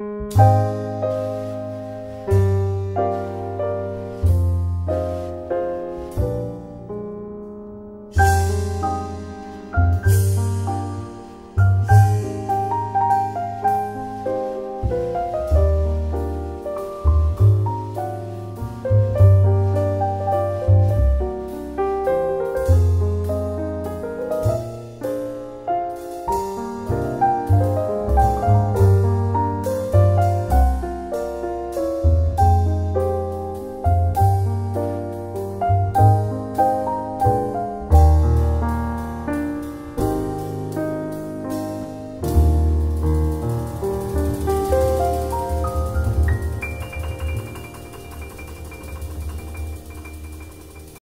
you